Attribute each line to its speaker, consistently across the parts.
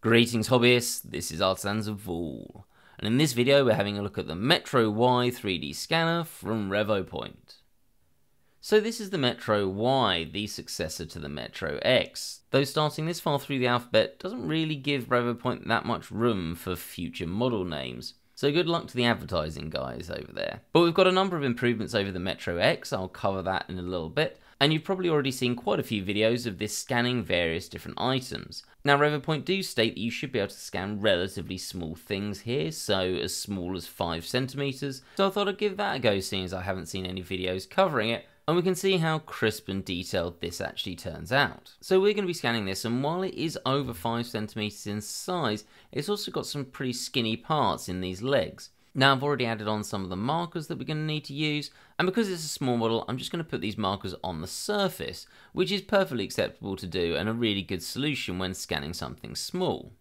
Speaker 1: Greetings hobbyists, this is Artisans of Vaul, and in this video we're having a look at the Metro Y 3D scanner from RevoPoint. So this is the Metro Y, the successor to the Metro X, though starting this far through the alphabet doesn't really give RevoPoint that much room for future model names. So good luck to the advertising guys over there. But we've got a number of improvements over the Metro X, I'll cover that in a little bit, and you've probably already seen quite a few videos of this scanning various different items. Now RevoPoint do state that you should be able to scan relatively small things here, so as small as 5 centimeters. so I thought I'd give that a go seeing as I haven't seen any videos covering it, and we can see how crisp and detailed this actually turns out. So we're going to be scanning this, and while it is over 5 centimeters in size, it's also got some pretty skinny parts in these legs. Now I've already added on some of the markers that we're going to need to use, and because it's a small model, I'm just going to put these markers on the surface, which is perfectly acceptable to do and a really good solution when scanning something small.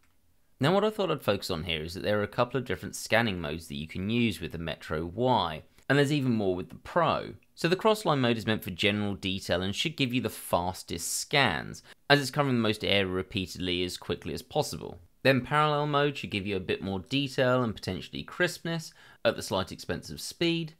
Speaker 1: Now what I thought I'd focus on here is that there are a couple of different scanning modes that you can use with the Metro Y, and there's even more with the Pro. So the crossline mode is meant for general detail and should give you the fastest scans, as it's covering the most area repeatedly as quickly as possible. Then parallel mode should give you a bit more detail and potentially crispness at the slight expense of speed.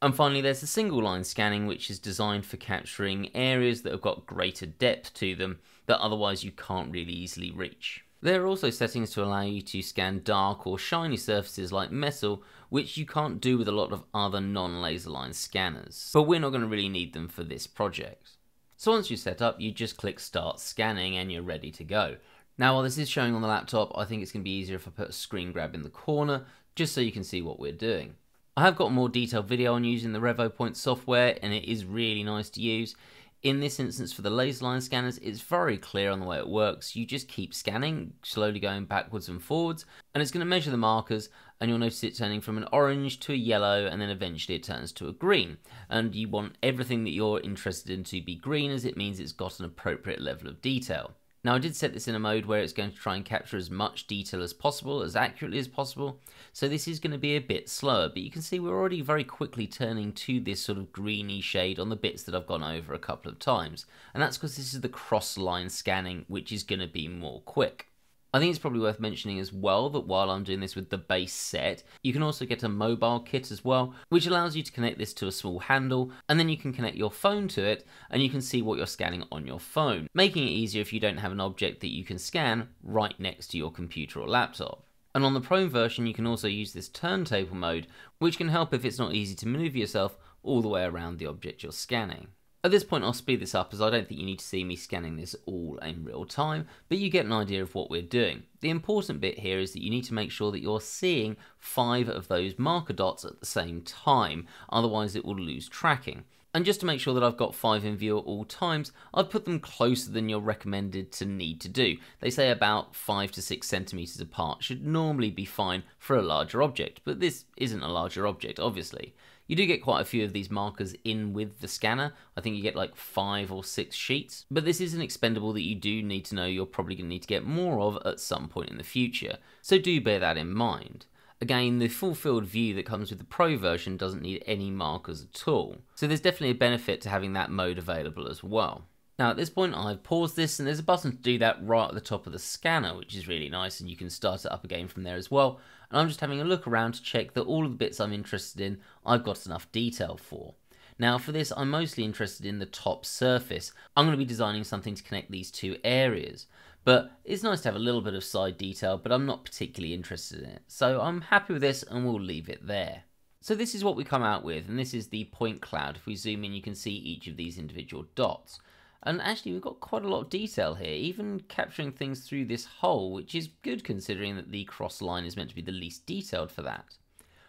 Speaker 1: And finally there's the single line scanning which is designed for capturing areas that have got greater depth to them that otherwise you can't really easily reach. There are also settings to allow you to scan dark or shiny surfaces like metal, which you can't do with a lot of other non-laser line scanners, but we're not going to really need them for this project. So once you're set up, you just click start scanning and you're ready to go. Now while this is showing on the laptop, I think it's going to be easier if I put a screen grab in the corner, just so you can see what we're doing. I have got a more detailed video on using the RevoPoint software, and it is really nice to use. In this instance for the laser line scanners, it's very clear on the way it works. You just keep scanning, slowly going backwards and forwards, and it's going to measure the markers, and you'll notice it turning from an orange to a yellow, and then eventually it turns to a green. And you want everything that you're interested in to be green, as it means it's got an appropriate level of detail. Now I did set this in a mode where it's going to try and capture as much detail as possible, as accurately as possible, so this is going to be a bit slower, but you can see we're already very quickly turning to this sort of greeny shade on the bits that I've gone over a couple of times, and that's because this is the cross-line scanning, which is going to be more quick. I think it's probably worth mentioning as well that while I'm doing this with the base set, you can also get a mobile kit as well, which allows you to connect this to a small handle, and then you can connect your phone to it, and you can see what you're scanning on your phone, making it easier if you don't have an object that you can scan right next to your computer or laptop. And on the Pro version, you can also use this turntable mode, which can help if it's not easy to maneuver yourself all the way around the object you're scanning. At this point I'll speed this up as I don't think you need to see me scanning this all in real time, but you get an idea of what we're doing. The important bit here is that you need to make sure that you're seeing five of those marker dots at the same time, otherwise it will lose tracking. And just to make sure that I've got five in view at all times, I've put them closer than you're recommended to need to do. They say about 5 to 6 centimeters apart should normally be fine for a larger object, but this isn't a larger object obviously. You do get quite a few of these markers in with the scanner. I think you get like five or six sheets, but this is an expendable that you do need to know you're probably going to need to get more of at some point in the future. So do bear that in mind. Again, the full field view that comes with the Pro version doesn't need any markers at all. So there's definitely a benefit to having that mode available as well. Now at this point I've paused this and there's a button to do that right at the top of the scanner which is really nice and you can start it up again from there as well and I'm just having a look around to check that all of the bits I'm interested in I've got enough detail for. Now for this I'm mostly interested in the top surface. I'm going to be designing something to connect these two areas but it's nice to have a little bit of side detail but I'm not particularly interested in it so I'm happy with this and we'll leave it there. So this is what we come out with and this is the point cloud. If we zoom in you can see each of these individual dots. And actually we've got quite a lot of detail here, even capturing things through this hole, which is good considering that the cross line is meant to be the least detailed for that.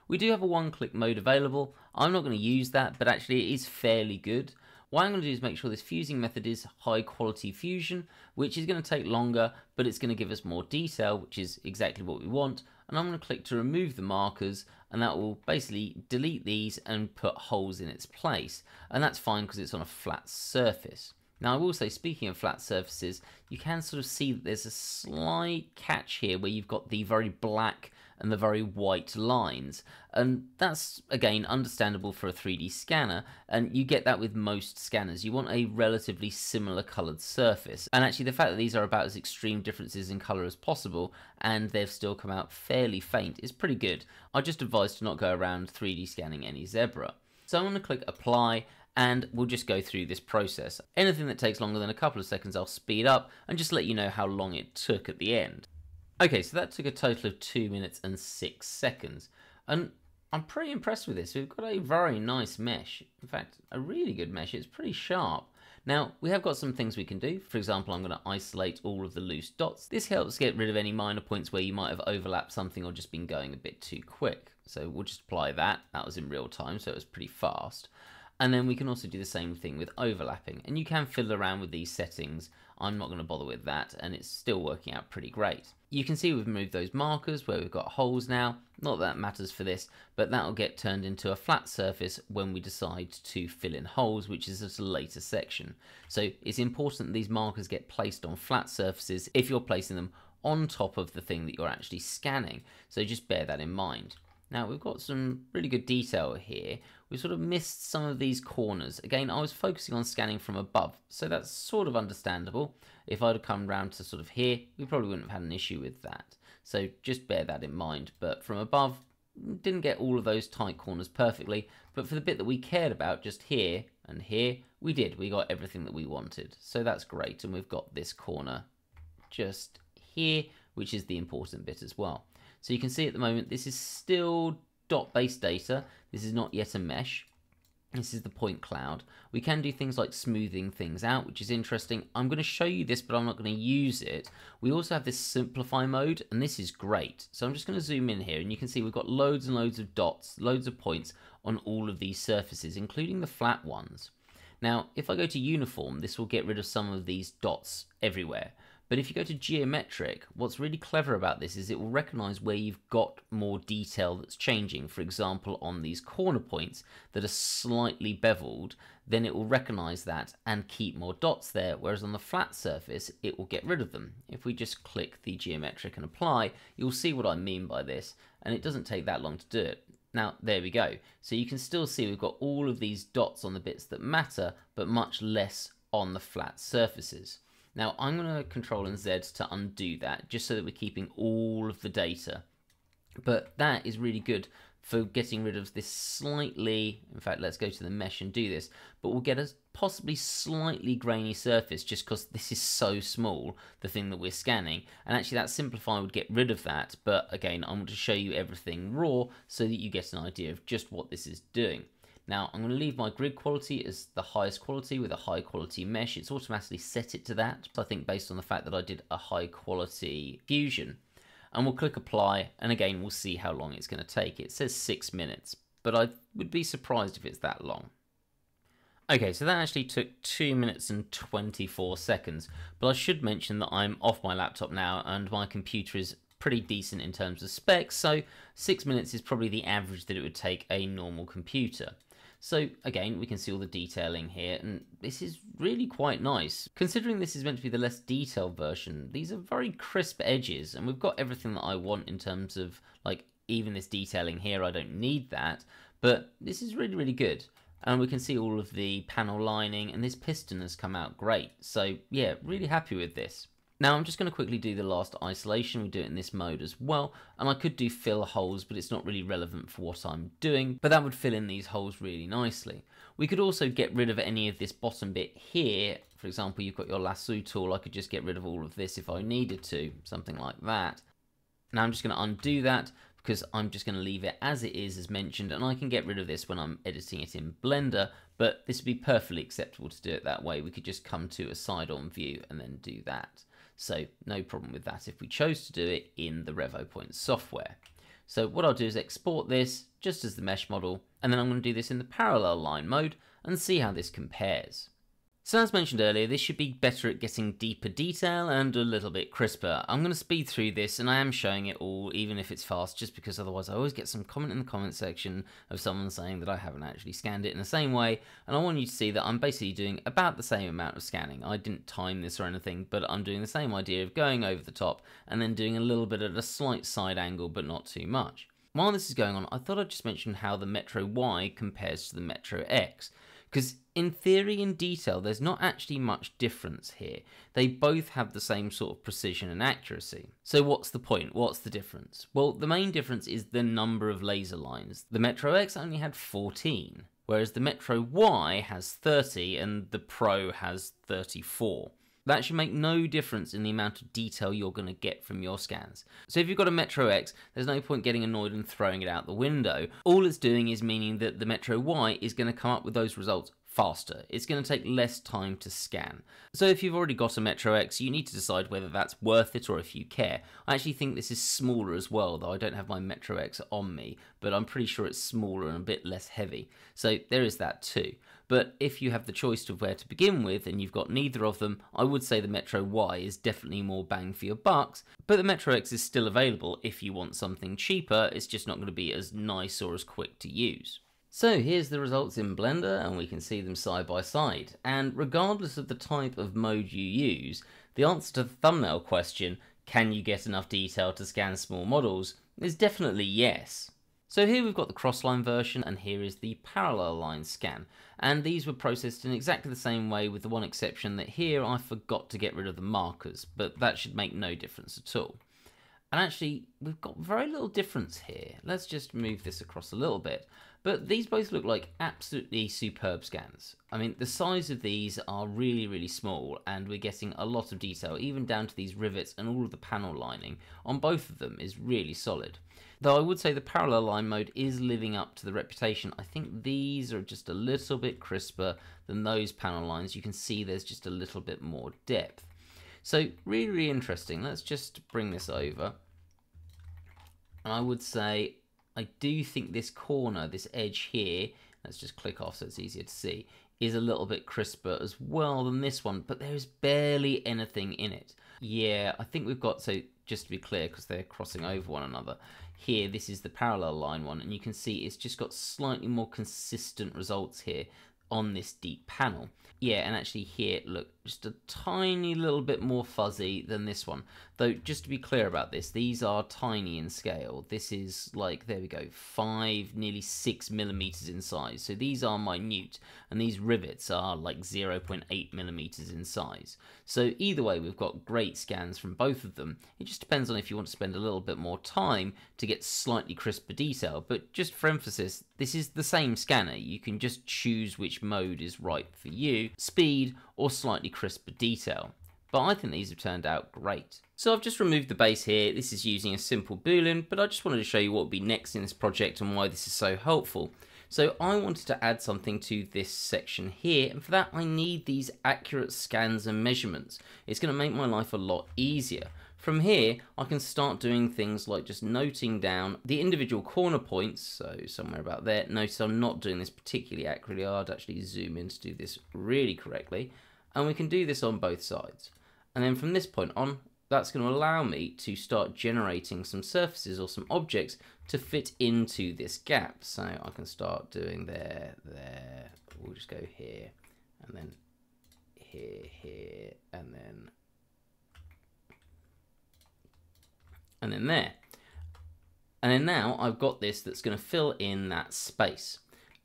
Speaker 1: We do have a one-click mode available. I'm not going to use that, but actually it is fairly good. What I'm going to do is make sure this fusing method is high quality fusion, which is going to take longer, but it's going to give us more detail, which is exactly what we want. And I'm going to click to remove the markers, and that will basically delete these and put holes in its place. And that's fine because it's on a flat surface. Now I will say, speaking of flat surfaces, you can sort of see that there's a slight catch here where you've got the very black and the very white lines. And that's, again, understandable for a 3D scanner, and you get that with most scanners. You want a relatively similar coloured surface. And actually, the fact that these are about as extreme differences in colour as possible, and they've still come out fairly faint, is pretty good. I just advise to not go around 3D scanning any zebra. So I'm going to click apply and we'll just go through this process. Anything that takes longer than a couple of seconds I'll speed up and just let you know how long it took at the end. Okay, so that took a total of 2 minutes and 6 seconds. And I'm pretty impressed with this. We've got a very nice mesh. In fact, a really good mesh. It's pretty sharp. Now, we have got some things we can do. For example, I'm going to isolate all of the loose dots. This helps get rid of any minor points where you might have overlapped something or just been going a bit too quick. So we'll just apply that. That was in real time, so it was pretty fast. And then we can also do the same thing with overlapping. And you can fiddle around with these settings. I'm not going to bother with that, and it's still working out pretty great. You can see we've moved those markers where we've got holes now. Not that, that matters for this, but that'll get turned into a flat surface when we decide to fill in holes, which is at a later section. So it's important these markers get placed on flat surfaces if you're placing them on top of the thing that you're actually scanning. So just bear that in mind. Now we've got some really good detail here. We sort of missed some of these corners. Again, I was focusing on scanning from above, so that's sort of understandable. If I'd have come round to sort of here, we probably wouldn't have had an issue with that. So just bear that in mind. But from above, didn't get all of those tight corners perfectly, but for the bit that we cared about, just here and here, we did. We got everything that we wanted. So that's great, and we've got this corner just here, which is the important bit as well. So you can see at the moment this is still dot-based data. This is not yet a mesh. This is the point cloud. We can do things like smoothing things out, which is interesting. I'm going to show you this, but I'm not going to use it. We also have this simplify mode, and this is great. So I'm just going to zoom in here, and you can see we've got loads and loads of dots, loads of points on all of these surfaces, including the flat ones. Now, if I go to uniform, this will get rid of some of these dots everywhere. But if you go to geometric, what's really clever about this is it will recognize where you've got more detail that's changing. For example, on these corner points that are slightly beveled, then it will recognize that and keep more dots there. Whereas on the flat surface, it will get rid of them. If we just click the geometric and apply, you'll see what I mean by this. And it doesn't take that long to do it. Now, there we go. So you can still see we've got all of these dots on the bits that matter, but much less on the flat surfaces. Now I'm going to control and Z to undo that just so that we're keeping all of the data. But that is really good for getting rid of this slightly, in fact let's go to the mesh and do this, but we'll get a possibly slightly grainy surface just because this is so small, the thing that we're scanning, and actually that simplify would get rid of that, but again I want to show you everything raw so that you get an idea of just what this is doing. Now I'm going to leave my grid quality as the highest quality with a high quality mesh. It's automatically set it to that, I think based on the fact that I did a high quality fusion. And we'll click apply, and again we'll see how long it's going to take. It says 6 minutes, but I would be surprised if it's that long. Okay, so that actually took 2 minutes and 24 seconds, but I should mention that I'm off my laptop now and my computer is pretty decent in terms of specs, so 6 minutes is probably the average that it would take a normal computer. So again, we can see all the detailing here, and this is really quite nice. Considering this is meant to be the less detailed version, these are very crisp edges, and we've got everything that I want in terms of, like, even this detailing here, I don't need that, but this is really, really good. And we can see all of the panel lining, and this piston has come out great. So yeah, really happy with this. Now I'm just going to quickly do the last isolation, we do it in this mode as well, and I could do fill holes, but it's not really relevant for what I'm doing, but that would fill in these holes really nicely. We could also get rid of any of this bottom bit here, for example you've got your lasso tool, I could just get rid of all of this if I needed to, something like that. Now I'm just going to undo that, because I'm just going to leave it as it is as mentioned and I can get rid of this when I'm editing it in Blender but this would be perfectly acceptable to do it that way. We could just come to a side-on view and then do that so no problem with that if we chose to do it in the RevoPoint software. So what I'll do is export this just as the mesh model, and then I'm going to do this in the parallel line mode and see how this compares. So as mentioned earlier, this should be better at getting deeper detail and a little bit crisper. I'm going to speed through this and I am showing it all even if it's fast just because otherwise I always get some comment in the comment section of someone saying that I haven't actually scanned it in the same way and I want you to see that I'm basically doing about the same amount of scanning. I didn't time this or anything but I'm doing the same idea of going over the top and then doing a little bit at a slight side angle but not too much. While this is going on, I thought I'd just mention how the Metro Y compares to the Metro X. Because in theory and detail, there's not actually much difference here. They both have the same sort of precision and accuracy. So what's the point? What's the difference? Well, the main difference is the number of laser lines. The Metro X only had 14, whereas the Metro Y has 30 and the Pro has 34. That should make no difference in the amount of detail you're going to get from your scans. So if you've got a Metro X, there's no point getting annoyed and throwing it out the window. All it's doing is meaning that the Metro Y is going to come up with those results faster. It's going to take less time to scan. So if you've already got a Metro X, you need to decide whether that's worth it or if you care. I actually think this is smaller as well, though I don't have my Metro X on me, but I'm pretty sure it's smaller and a bit less heavy. So there is that too. But if you have the choice of where to begin with and you've got neither of them, I would say the Metro Y is definitely more bang for your bucks, but the Metro X is still available if you want something cheaper, it's just not going to be as nice or as quick to use. So here's the results in Blender and we can see them side by side. And regardless of the type of mode you use, the answer to the thumbnail question, can you get enough detail to scan small models, is definitely yes. So here we've got the crossline version and here is the parallel line scan. And these were processed in exactly the same way with the one exception that here I forgot to get rid of the markers, but that should make no difference at all. And actually, we've got very little difference here. Let's just move this across a little bit. But these both look like absolutely superb scans. I mean, the size of these are really, really small, and we're getting a lot of detail, even down to these rivets and all of the panel lining on both of them is really solid. Though I would say the parallel line mode is living up to the reputation. I think these are just a little bit crisper than those panel lines. You can see there's just a little bit more depth. So really, really interesting. Let's just bring this over. And I would say, I do think this corner, this edge here, let's just click off so it's easier to see, is a little bit crisper as well than this one, but there's barely anything in it. Yeah, I think we've got, so just to be clear, because they're crossing over one another, here this is the parallel line one, and you can see it's just got slightly more consistent results here on this deep panel. Yeah, and actually here, look, just a tiny little bit more fuzzy than this one. Though, just to be clear about this, these are tiny in scale. This is like, there we go, five, nearly six millimeters in size. So these are minute, and these rivets are like 0.8 millimeters in size. So either way, we've got great scans from both of them. It just depends on if you want to spend a little bit more time to get slightly crisper detail. But just for emphasis, this is the same scanner. You can just choose which mode is right for you, speed or slightly crisper detail. But I think these have turned out great. So I've just removed the base here, this is using a simple boolean, but I just wanted to show you what would be next in this project and why this is so helpful. So I wanted to add something to this section here, and for that I need these accurate scans and measurements. It's going to make my life a lot easier. From here, I can start doing things like just noting down the individual corner points, so somewhere about there. Notice I'm not doing this particularly accurately, I'd actually zoom in to do this really correctly. And we can do this on both sides. And then from this point on, that's going to allow me to start generating some surfaces or some objects to fit into this gap. So I can start doing there, there, we'll just go here, and then here, here, and then and then there. And then now I've got this that's going to fill in that space.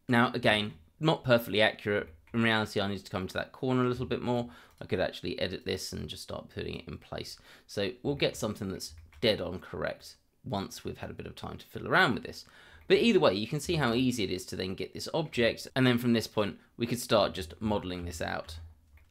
Speaker 1: Now, again, not perfectly accurate. In reality, I need to come to that corner a little bit more. I could actually edit this and just start putting it in place. So we'll get something that's dead on correct once we've had a bit of time to fiddle around with this. But either way, you can see how easy it is to then get this object. And then from this point, we could start just modeling this out.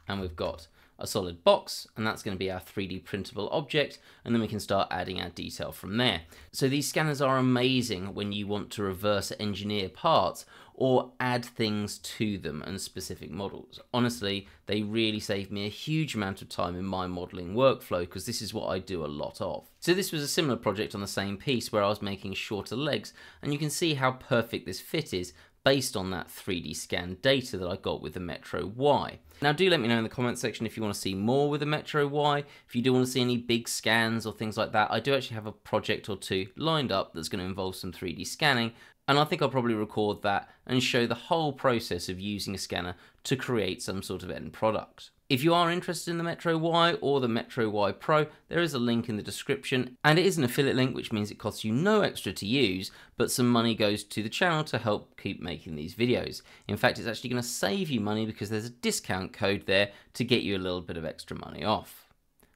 Speaker 1: And we've got a solid box, and that's going to be our 3D printable object, and then we can start adding our detail from there. So these scanners are amazing when you want to reverse engineer parts or add things to them and specific models. Honestly, they really save me a huge amount of time in my modeling workflow because this is what I do a lot of. So this was a similar project on the same piece where I was making shorter legs and you can see how perfect this fit is based on that 3D scan data that I got with the Metro Y. Now do let me know in the comment section if you want to see more with the Metro Y, if you do want to see any big scans or things like that. I do actually have a project or two lined up that's going to involve some 3D scanning, and I think I'll probably record that and show the whole process of using a scanner to create some sort of end product. If you are interested in the Metro Y or the Metro Y Pro, there is a link in the description, and it is an affiliate link, which means it costs you no extra to use, but some money goes to the channel to help keep making these videos. In fact, it's actually going to save you money because there's a discount code there to get you a little bit of extra money off.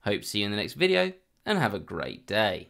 Speaker 1: Hope to see you in the next video, and have a great day.